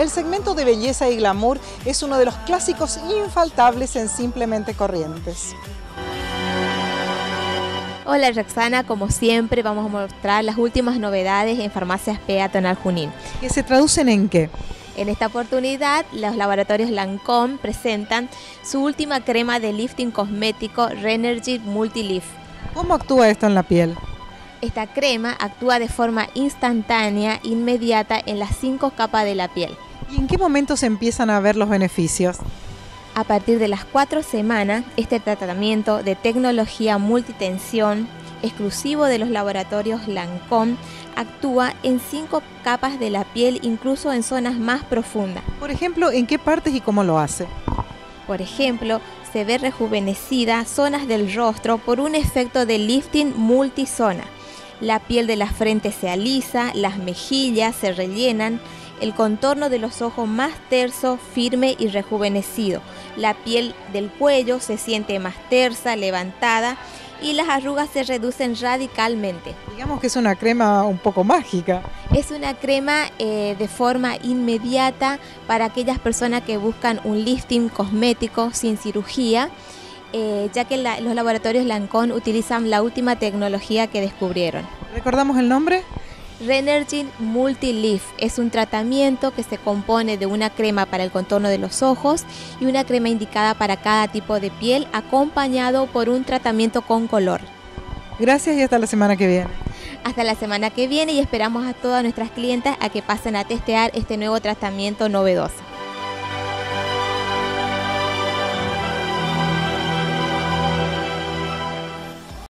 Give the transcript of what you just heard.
El segmento de belleza y glamour es uno de los clásicos infaltables en Simplemente Corrientes. Hola Roxana, como siempre vamos a mostrar las últimas novedades en Farmacias Peatonal Junín. ¿Que se traducen en qué? En esta oportunidad, los laboratorios Lancome presentan su última crema de lifting cosmético Renergy Multilift. ¿Cómo actúa esto en la piel? Esta crema actúa de forma instantánea, inmediata en las cinco capas de la piel. ¿Y en qué momento se empiezan a ver los beneficios? A partir de las cuatro semanas, este tratamiento de tecnología multitensión exclusivo de los laboratorios Lancôme actúa en cinco capas de la piel, incluso en zonas más profundas. Por ejemplo, ¿en qué partes y cómo lo hace? Por ejemplo, se ve rejuvenecida zonas del rostro por un efecto de lifting multizona. La piel de la frente se alisa, las mejillas se rellenan, el contorno de los ojos más terso, firme y rejuvenecido. La piel del cuello se siente más tersa, levantada y las arrugas se reducen radicalmente. Digamos que es una crema un poco mágica. Es una crema eh, de forma inmediata para aquellas personas que buscan un lifting cosmético sin cirugía. Eh, ya que los laboratorios Lancôme utilizan la última tecnología que descubrieron. ¿Recordamos el nombre? Renergy Multilift es un tratamiento que se compone de una crema para el contorno de los ojos y una crema indicada para cada tipo de piel acompañado por un tratamiento con color. Gracias y hasta la semana que viene. Hasta la semana que viene y esperamos a todas nuestras clientes a que pasen a testear este nuevo tratamiento novedoso.